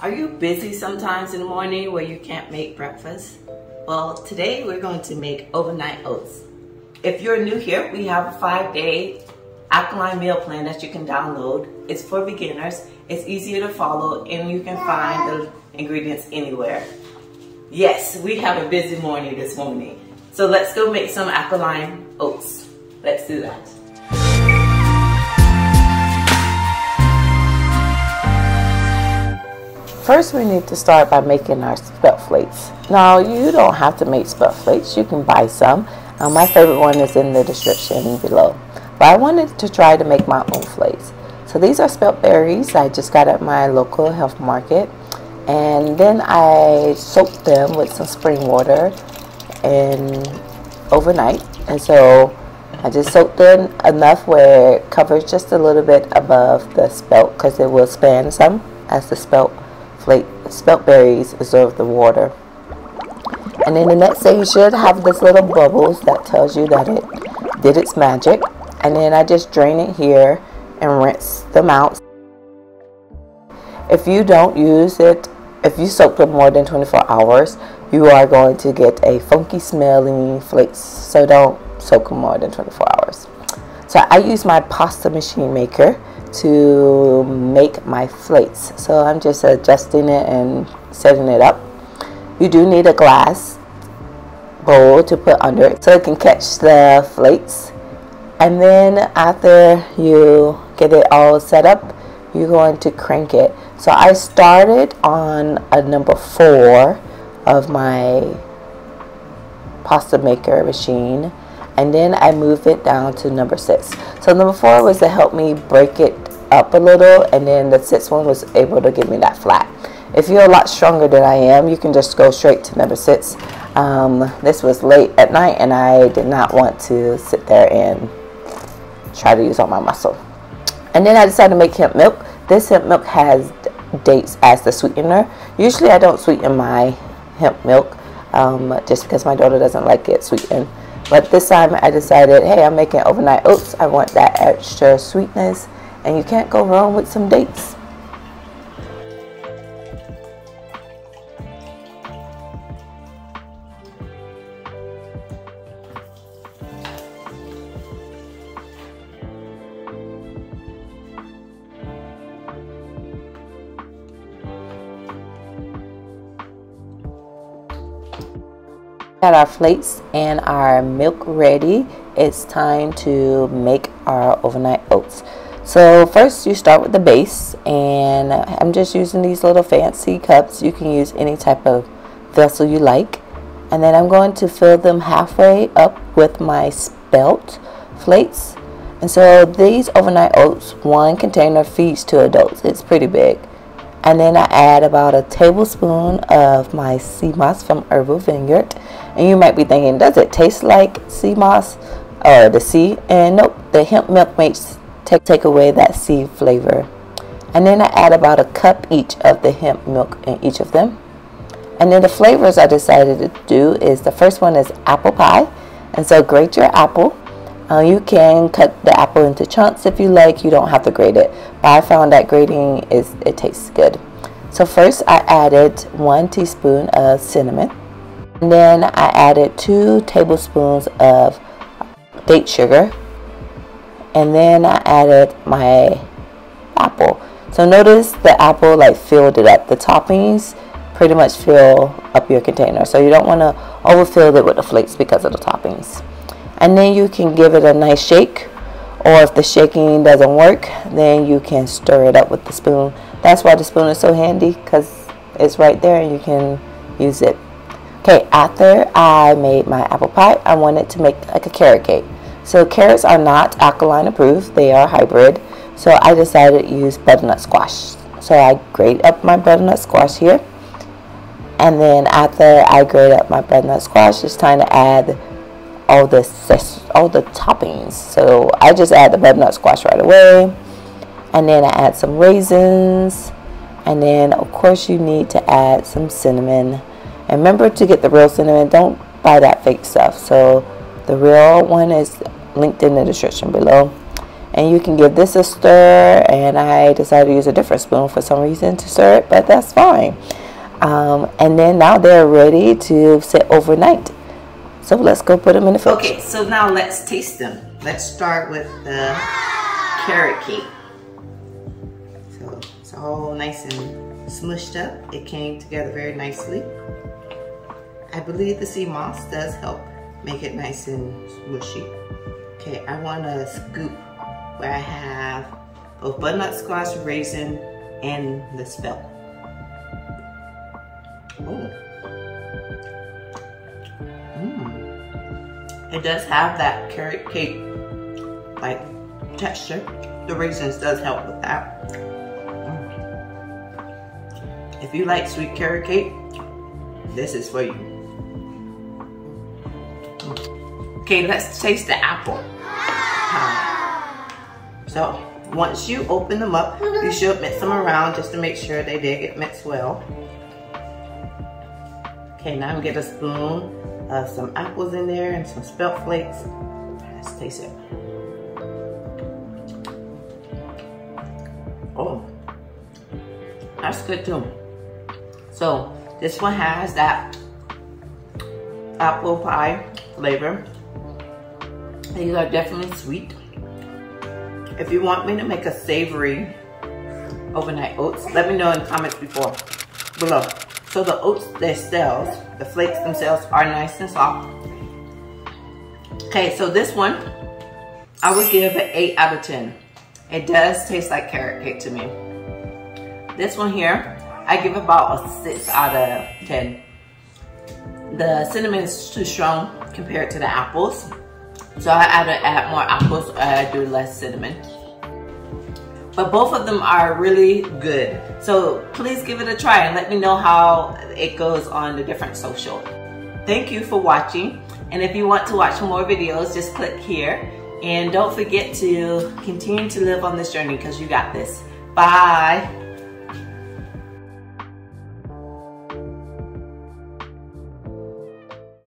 Are you busy sometimes in the morning where you can't make breakfast? Well, today we're going to make overnight oats. If you're new here, we have a five day alkaline meal plan that you can download. It's for beginners. It's easier to follow and you can find the ingredients anywhere. Yes, we have a busy morning this morning. So let's go make some alkaline oats. Let's do that. First, we need to start by making our spelt flakes. Now, you don't have to make spelt flakes. You can buy some. Uh, my favorite one is in the description below. But I wanted to try to make my own flakes. So these are spelt berries I just got at my local health market. And then I soaked them with some spring water and overnight. And so I just soaked them enough where it covers just a little bit above the spelt because it will span some as the spelt berries absorb the water. And then the next day you should have this little bubbles that tells you that it did its magic. And then I just drain it here and rinse them out. If you don't use it, if you soak them more than 24 hours, you are going to get a funky smelling flakes. So don't soak them more than 24 hours. So I use my pasta machine maker to make my flakes. So I'm just adjusting it and setting it up. You do need a glass bowl to put under it so it can catch the flakes. And then after you get it all set up, you're going to crank it. So I started on a number four of my pasta maker machine and then I move it down to number six. So number four was to help me break it up a little and then the sixth one was able to give me that flat. If you're a lot stronger than I am, you can just go straight to number six. Um, this was late at night and I did not want to sit there and try to use all my muscle. And then I decided to make hemp milk. This hemp milk has dates as the sweetener. Usually I don't sweeten my hemp milk um, just because my daughter doesn't like it sweetened. But this time I decided, hey, I'm making overnight oats. I want that extra sweetness. And you can't go wrong with some dates. Got our flakes and our milk ready. It's time to make our overnight oats. So first you start with the base and I'm just using these little fancy cups. You can use any type of vessel you like. And then I'm going to fill them halfway up with my spelt flakes and so these overnight oats one container feeds two adults. It's pretty big and then I add about a tablespoon of my sea moss from Herbal Vineyard. And you might be thinking, does it taste like sea moss or the sea? And nope, the hemp milk makes take, take away that sea flavor. And then I add about a cup each of the hemp milk in each of them. And then the flavors I decided to do is the first one is apple pie. And so grate your apple uh, you can cut the apple into chunks if you like. You don't have to grate it. But I found that grating is it tastes good. So first I added one teaspoon of cinnamon. And then I added two tablespoons of date sugar. And then I added my apple. So notice the apple like filled it up. The toppings pretty much fill up your container. So you don't want to overfill it with the flakes because of the toppings and then you can give it a nice shake or if the shaking doesn't work then you can stir it up with the spoon. That's why the spoon is so handy because it's right there and you can use it. Okay after I made my apple pie I wanted to make like a carrot cake. So carrots are not alkaline approved they are hybrid. So I decided to use butternut squash. So I grate up my butternut squash here. And then after I grate up my butternut squash it's time to add all the all the toppings. So I just add the butternut squash right away, and then I add some raisins, and then of course you need to add some cinnamon. And remember to get the real cinnamon. Don't buy that fake stuff. So the real one is linked in the description below. and you can give this a stir and I decided to use a different spoon for some reason to stir it but that's fine um, and then now they're ready to sit overnight so let's go put them in the fridge. Okay so now let's taste them. Let's start with the carrot cake. So it's all nice and smushed up. It came together very nicely. I believe the sea moss does help make it nice and smushy. Okay I want a scoop where I have both butternut squash, raisin, and the spelt. It does have that carrot cake like texture. The raisins does help with that. If you like sweet carrot cake, this is for you. Okay, let's taste the apple. So once you open them up, you should mix them around just to make sure they did get mixed well. Okay, now I'm get a spoon of some apples in there and some spelt flakes. Let's taste it. Oh, that's good too. So this one has that apple pie flavor. These are definitely sweet. If you want me to make a savory overnight oats, let me know in the comments before, below. So the oats themselves, the flakes themselves are nice and soft. Okay, so this one, I would give an 8 out of 10. It does taste like carrot cake to me. This one here, I give about a 6 out of 10. The cinnamon is too strong compared to the apples. So I either add more apples or I do less cinnamon. But both of them are really good. So please give it a try and let me know how it goes on the different social. Thank you for watching. And if you want to watch more videos, just click here. And don't forget to continue to live on this journey because you got this. Bye.